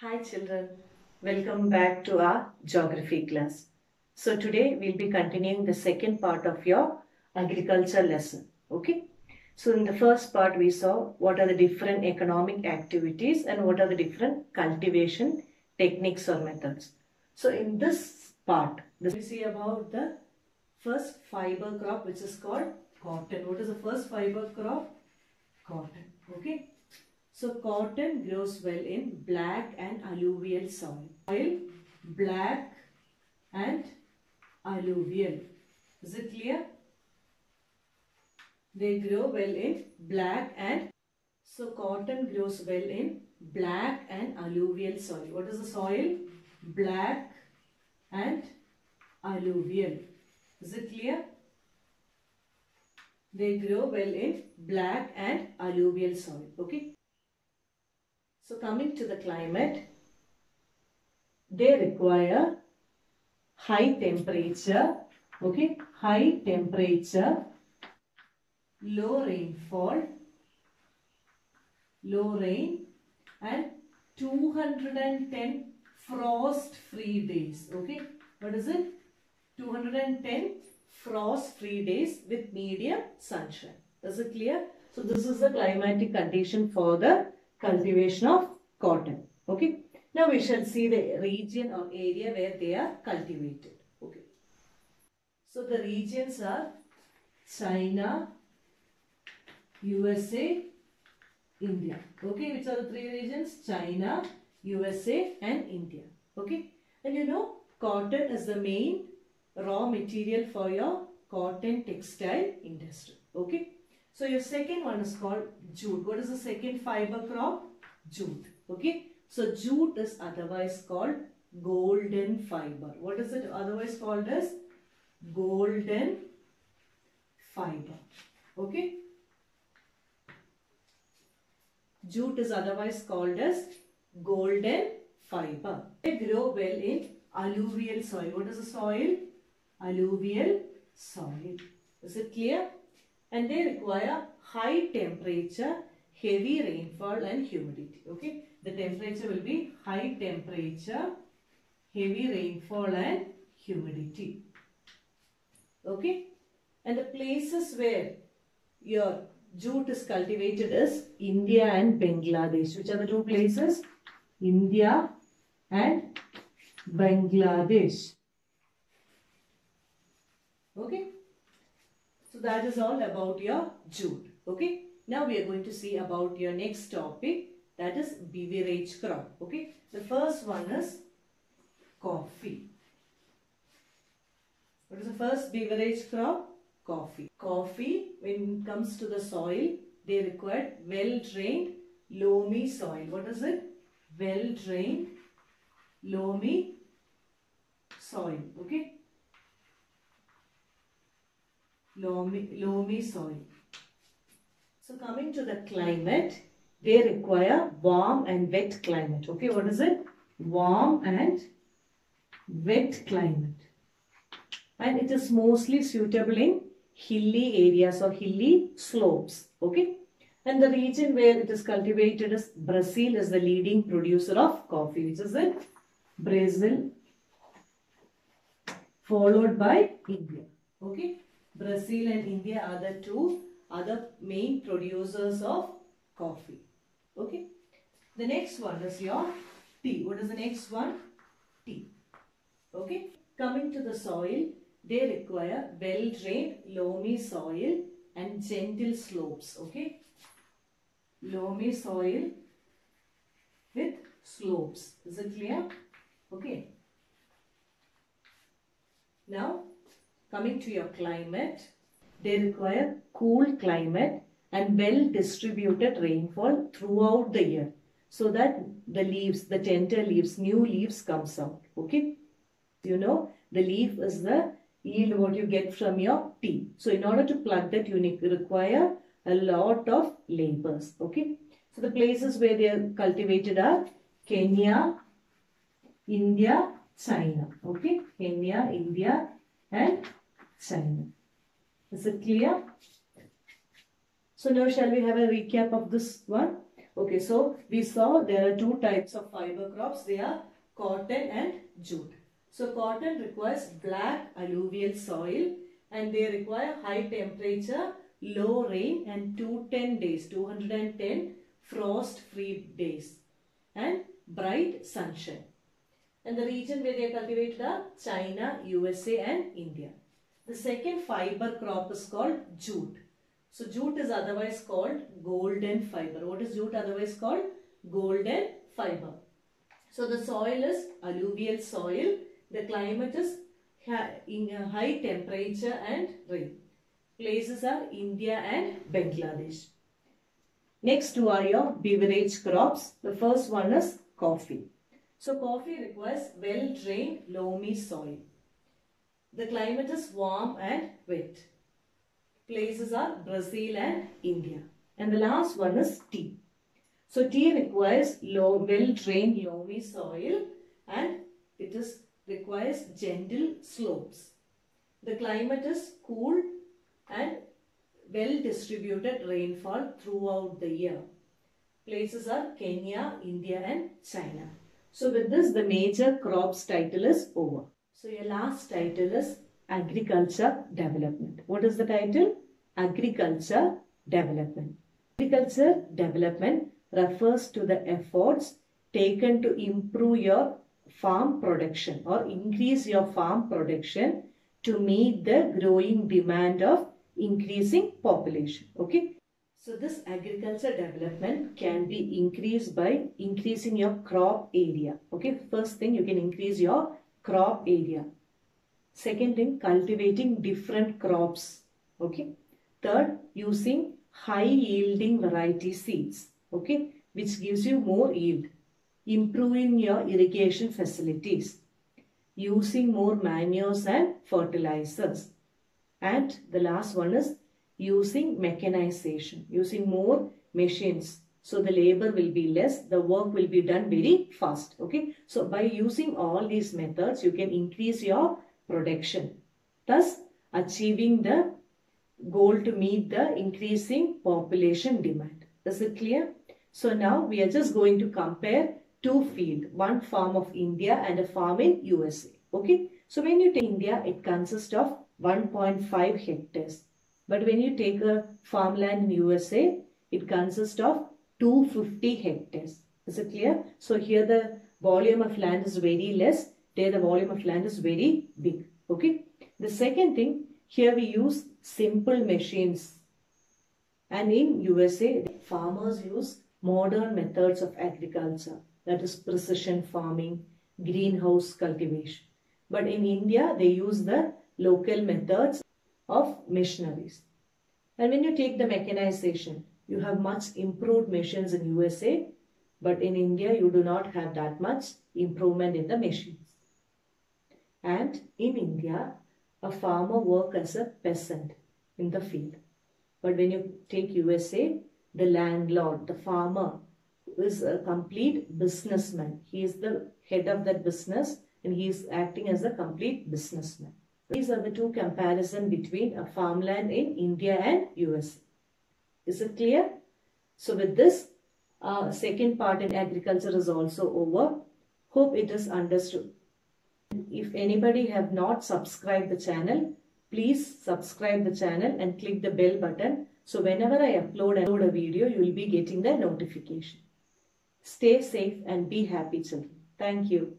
Hi children, welcome back to our geography class. So today we'll be continuing the second part of your agriculture lesson. Okay. So in the first part we saw what are the different economic activities and what are the different cultivation techniques or methods. So in this part, this we see about the first fiber crop which is called cotton. What is the first fiber crop? Cotton. Okay. So cotton grows well in black and alluvial soil. Soil, black and alluvial. Is it clear? They grow well in black and so cotton grows well in black and alluvial soil. What is the soil? Black and alluvial. Is it clear? They grow well in black and alluvial soil. Okay. So coming to the climate, they require high temperature, okay, high temperature, low rainfall, low rain and 210 frost free days, okay. What is it? 210 frost free days with medium sunshine. Is it clear? So this is the climatic condition for the cultivation of cotton. Okay. Now we shall see the region or area where they are cultivated. Okay. So the regions are China, USA, India. Okay. Which are the three regions? China, USA and India. Okay. And you know cotton is the main raw material for your cotton textile industry. Okay. So your second one is called jute. What is the second fiber crop? Jute. Okay. So jute is otherwise called golden fiber. What is it otherwise called as? Golden fiber. Okay. Jute is otherwise called as golden fiber. They grow well in alluvial soil. What is the soil? Alluvial soil. Is it clear? And they require high temperature, heavy rainfall and humidity. Okay, the temperature will be high temperature, heavy rainfall and humidity. Okay, and the places where your jute is cultivated is India and Bangladesh. Which are the two places? India and Bangladesh. Okay. So that is all about your jute. Okay. Now we are going to see about your next topic that is beverage crop. Okay. The first one is coffee. What is the first beverage crop? Coffee. Coffee when it comes to the soil they require well drained loamy soil. What is it? Well drained loamy soil. Okay. Loamy, loamy soil. So coming to the climate, they require warm and wet climate. Okay, what is it? Warm and wet climate. And it is mostly suitable in hilly areas or hilly slopes. Okay. And the region where it is cultivated is Brazil is the leading producer of coffee. Which is it? Brazil followed by India. Okay. Brazil and India are the two other main producers of coffee. Okay. The next one is your tea. What is the next one? Tea. Okay. Coming to the soil, they require well-drained loamy soil and gentle slopes. Okay. Loamy soil with slopes. Is it clear? Okay. Now, coming to your climate, they require cool climate and well distributed rainfall throughout the year so that the leaves, the tender leaves, new leaves comes out. Okay. You know, the leaf is the yield what you get from your tea. So in order to pluck that you require a lot of labors. Okay. So the places where they are cultivated are Kenya, India, China. Okay. Kenya, India and China. Is it clear? So now shall we have a recap of this one? Okay, so we saw there are two types of fiber crops. They are cotton and jute. So cotton requires black alluvial soil and they require high temperature, low rain and 210 days, 210 frost free days and bright sunshine. And the region where they are cultivated are China, USA and India. The second fiber crop is called jute. So jute is otherwise called golden fiber. What is jute otherwise called? Golden fiber. So the soil is alluvial soil. The climate is in high temperature and rain. Places are India and Bangladesh. Next two are your beverage crops. The first one is coffee. So coffee requires well-drained loamy soil. The climate is warm and wet. Places are Brazil and India. And the last one is tea. So tea requires low, well-drained loamy soil and it is requires gentle slopes. The climate is cool and well distributed rainfall throughout the year. Places are Kenya, India and China. So with this the major crops title is over. So your last title is agriculture development. What is the title? Agriculture development. Agriculture development refers to the efforts taken to improve your farm production or increase your farm production to meet the growing demand of increasing population. Okay. So this agriculture development can be increased by increasing your crop area. Okay. First thing you can increase your crop area. Second thing cultivating different crops. Okay. Third using high yielding variety seeds. Okay. Which gives you more yield improving your irrigation facilities, using more manures and fertilizers. And the last one is using mechanization, using more machines. So the labor will be less, the work will be done very fast. Okay. So by using all these methods, you can increase your production. Thus achieving the goal to meet the increasing population demand. Is it clear? So now we are just going to compare two field, one farm of India and a farm in USA. Okay. So when you take India, it consists of 1.5 hectares. But when you take a farmland in USA, it consists of 250 hectares. Is it clear? So here the volume of land is very less. There the volume of land is very big. Okay. The second thing, here we use simple machines. And in USA, farmers use modern methods of agriculture that is precision farming, greenhouse cultivation. But in India, they use the local methods of machineries. And when you take the mechanization, you have much improved machines in USA, but in India, you do not have that much improvement in the machines. And in India, a farmer work as a peasant in the field. But when you take USA, the landlord, the farmer, is a complete businessman. He is the head of that business and he is acting as a complete businessman. These are the two comparison between a farmland in India and USA. Is it clear? So with this, uh, second part in agriculture is also over. Hope it is understood. If anybody have not subscribed the channel, please subscribe the channel and click the bell button. So whenever I upload, upload a video, you will be getting the notification. Stay safe and be happy children. Thank you.